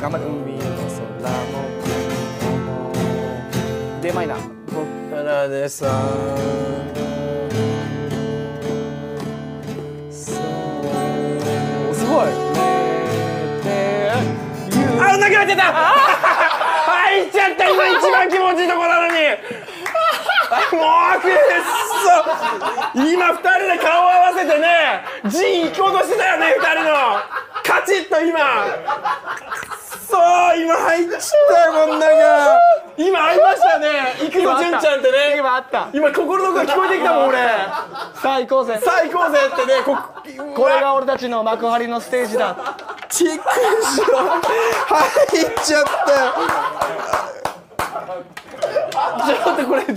頑張って海も空も雲も D マイナー。僕からでさそうすごいあなくなってた入っちゃった今一番気持ちいいとこなのにもうくっそ今二人で顔合わせてね陣行こうとしてたよね二人のカチッと今今入っちゃったよこんなが。今会いましたね。行くよ純ちゃんってね。今あった。今心の声聞こえてきたもん俺。さあ行こうぜ。さあ行こうぜってねここれが俺たちの幕張のステージだ。チックしろ入っちゃったよ。ちょっとこれど